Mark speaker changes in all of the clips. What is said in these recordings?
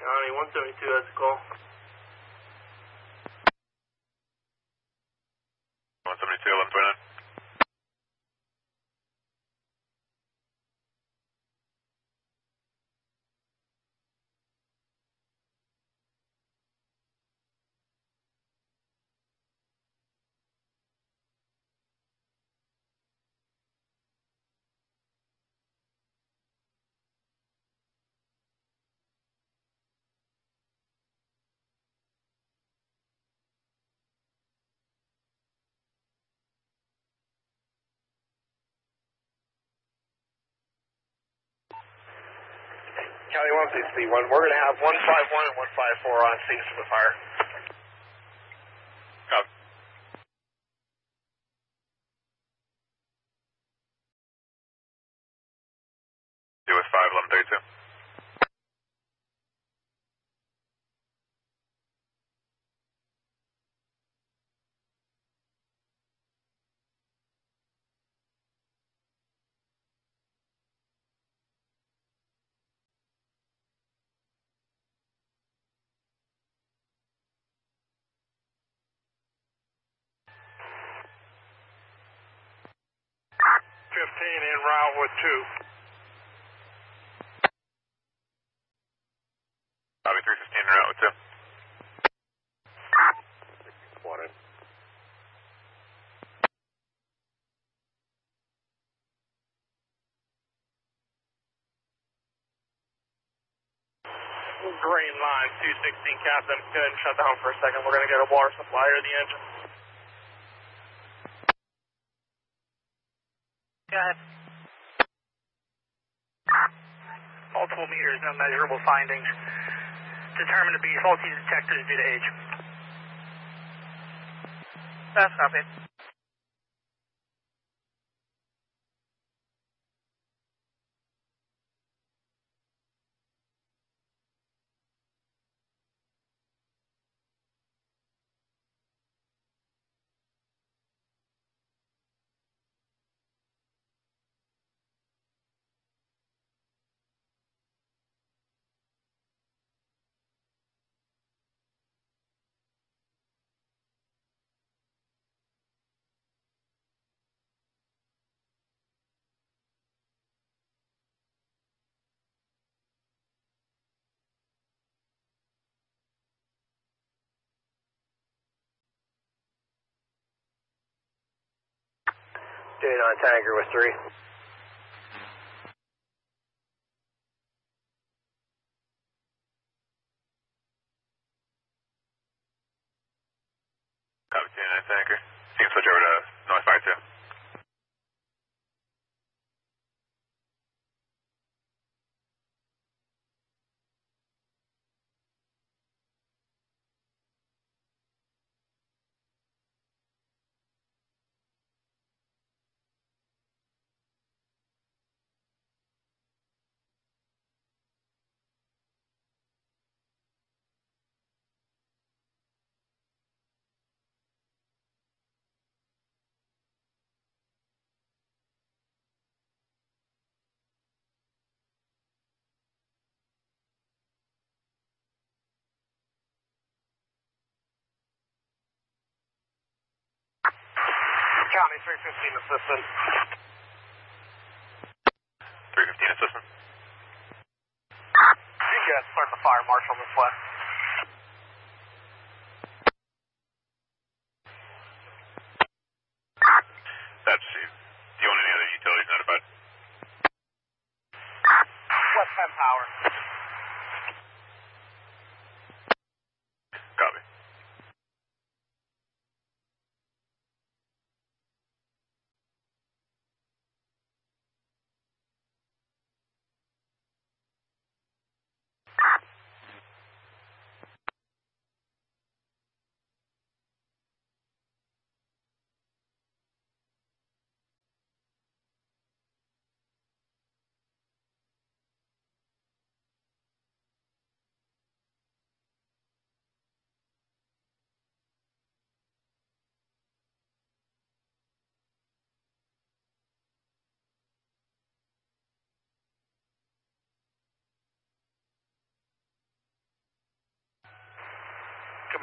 Speaker 1: County 172, that's a call.
Speaker 2: 172, 1129.
Speaker 3: County 161, we're going to have 151 and 154 on scene for the fire. 14 in route with two.
Speaker 2: Bobby 316 in route with two.
Speaker 3: Wanted.
Speaker 1: Green line 216 captain, them couldn't shut down for a second. We're going to get a water supply or the engine.
Speaker 4: Go ahead. Multiple meters, no measurable findings. Determined to be faulty detectors due to age. That's copy.
Speaker 3: Date on tanker with three.
Speaker 2: Copy, 29 tanker. You can switch over to North Fire 2.
Speaker 3: County 315 assistant.
Speaker 2: 315 assistant.
Speaker 3: You guys start the fire marshal this way.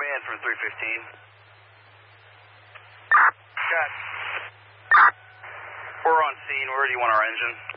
Speaker 5: In from 315.
Speaker 4: Got
Speaker 5: We're on scene. Where do you want our engine?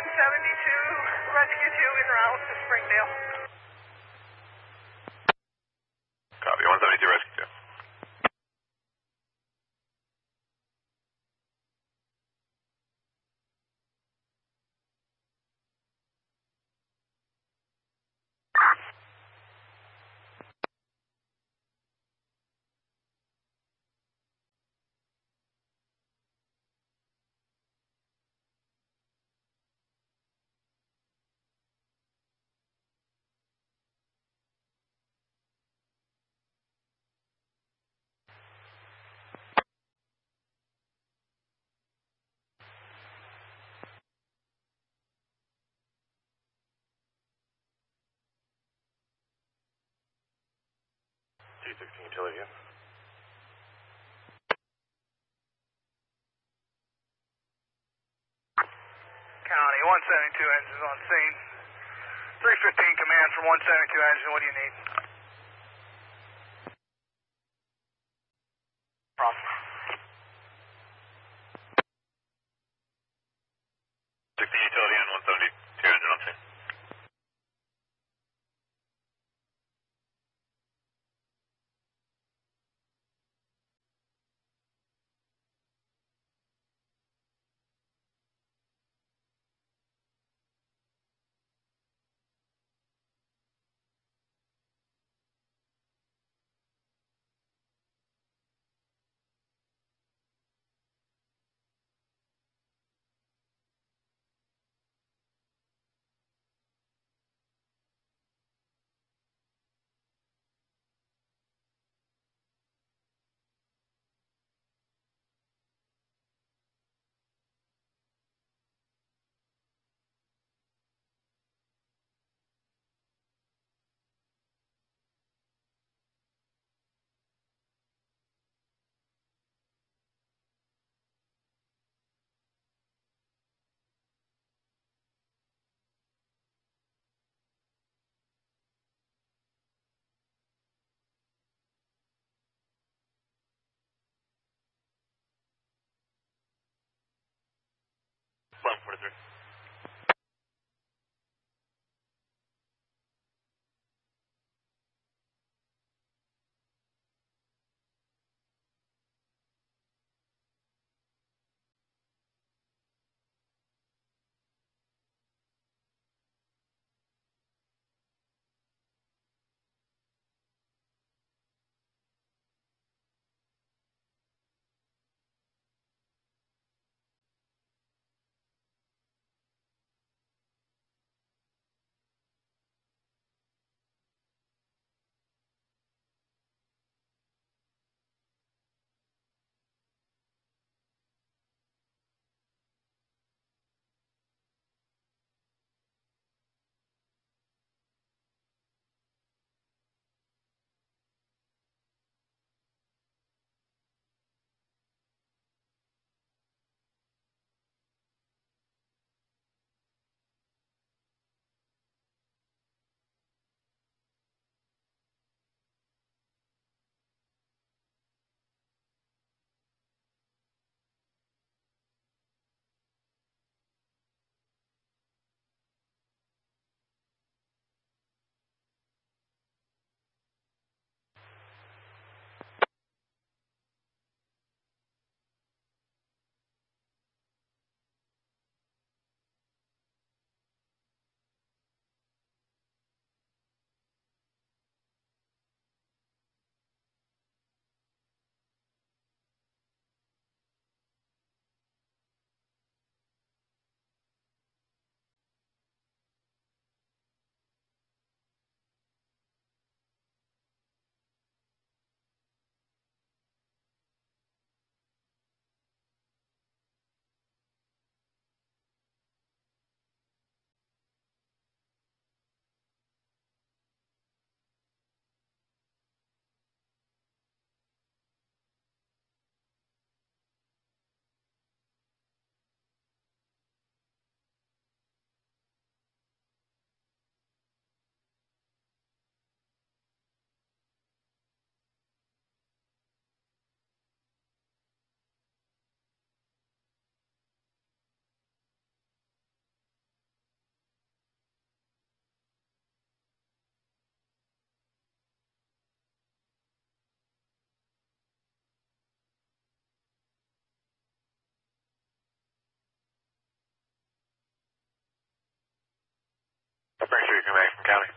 Speaker 6: 72, Rescue 2 in route to Springdale.
Speaker 2: T16 utility.
Speaker 4: County 172 engines on scene. 315 command from 172 engine. What do you need?
Speaker 3: Process.
Speaker 7: Street Command from County.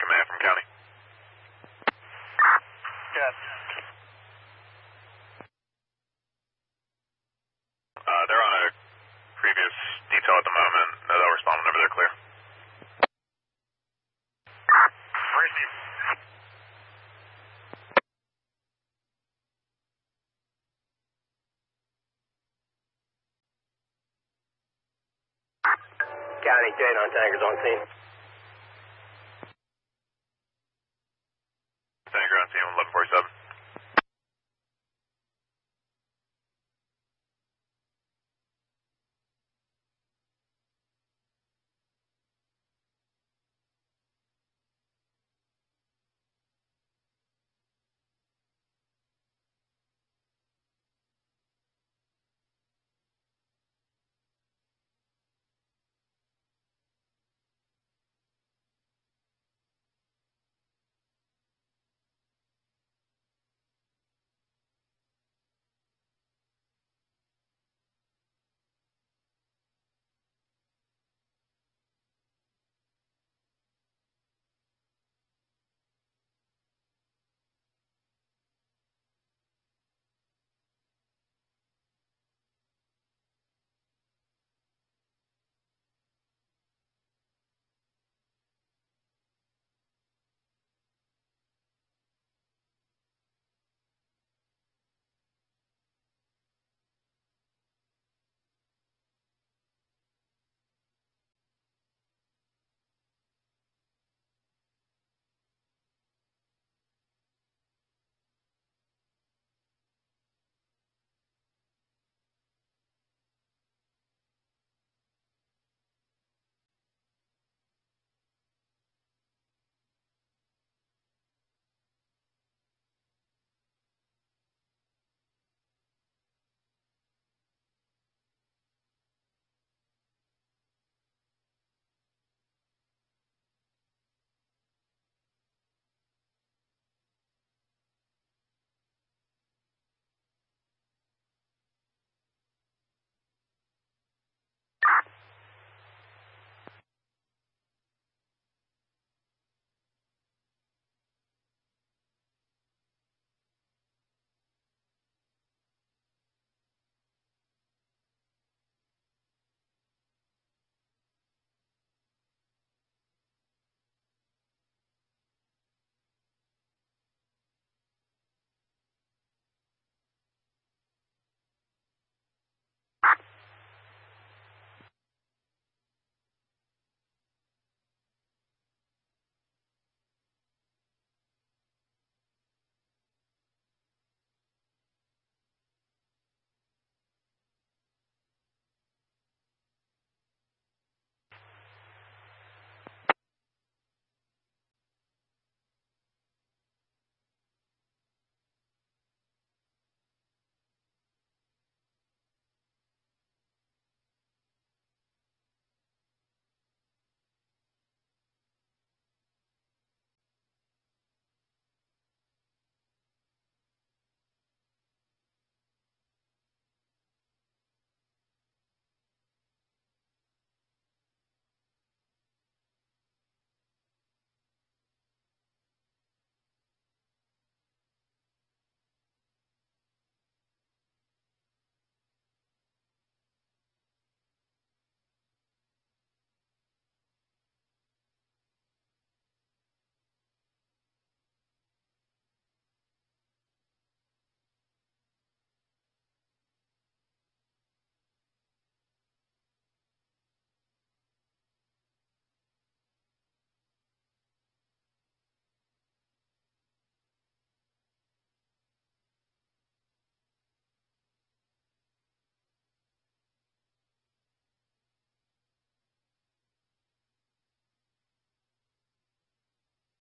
Speaker 7: Command from County.
Speaker 2: Yes.
Speaker 8: County, J on tankers on scene.